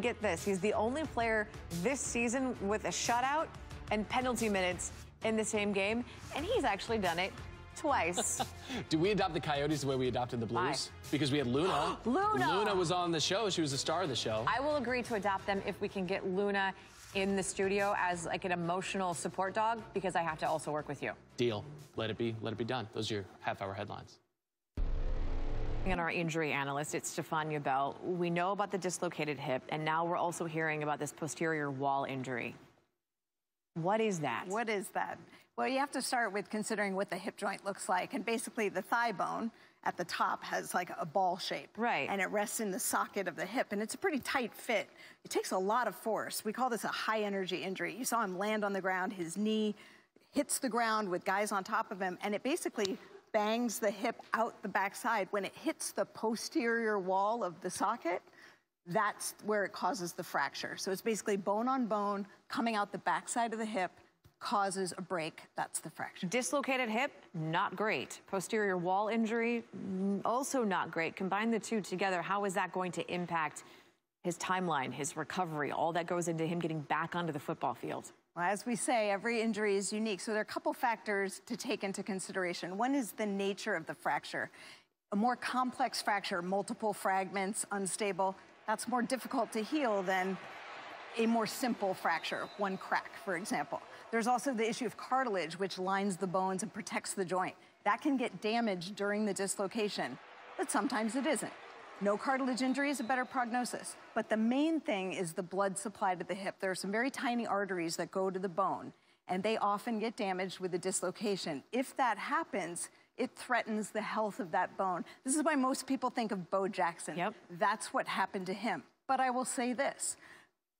Get this, he's the only player this season with a shutout and penalty minutes in the same game, and he's actually done it twice. Do we adopt the Coyotes the way we adopted the Blues? Why? Because we had Luna. Luna! Luna was on the show. She was the star of the show. I will agree to adopt them if we can get Luna in the studio as like an emotional support dog because I have to also work with you. Deal. Let it be. Let it be done. Those are your half-hour headlines. And our injury analyst, it's Stephania Bell. We know about the dislocated hip, and now we're also hearing about this posterior wall injury. What is that? What is that? Well, you have to start with considering what the hip joint looks like. And basically, the thigh bone at the top has like a ball shape. Right. And it rests in the socket of the hip. And it's a pretty tight fit. It takes a lot of force. We call this a high energy injury. You saw him land on the ground, his knee hits the ground with guys on top of him, and it basically bangs the hip out the backside. When it hits the posterior wall of the socket, that's where it causes the fracture. So it's basically bone on bone coming out the backside of the hip causes a break. That's the fracture. Dislocated hip, not great. Posterior wall injury, also not great. Combine the two together, how is that going to impact his timeline, his recovery, all that goes into him getting back onto the football field? Well, as we say, every injury is unique. So there are a couple factors to take into consideration. One is the nature of the fracture. A more complex fracture, multiple fragments, unstable, that's more difficult to heal than a more simple fracture, one crack, for example. There's also the issue of cartilage, which lines the bones and protects the joint. That can get damaged during the dislocation, but sometimes it isn't. No cartilage injury is a better prognosis. But the main thing is the blood supply to the hip. There are some very tiny arteries that go to the bone, and they often get damaged with a dislocation. If that happens, it threatens the health of that bone. This is why most people think of Bo Jackson. Yep. That's what happened to him. But I will say this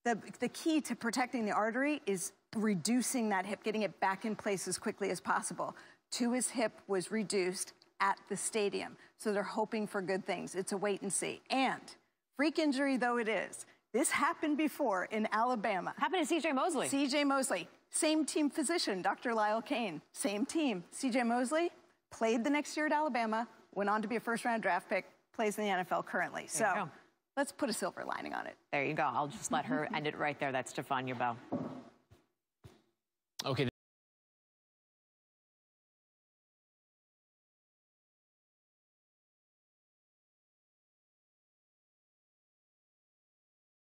the, the key to protecting the artery is reducing that hip, getting it back in place as quickly as possible. Tua's hip was reduced at the stadium. So they're hoping for good things. It's a wait and see. And freak injury though it is, this happened before in Alabama. Happened to CJ Mosley. CJ Mosley, same team physician, Dr. Lyle Cain, same team. CJ Mosley played the next year at Alabama, went on to be a first round draft pick, plays in the NFL currently. There so let's put a silver lining on it. There you go. I'll just let her end it right there. That's Stephania Bell.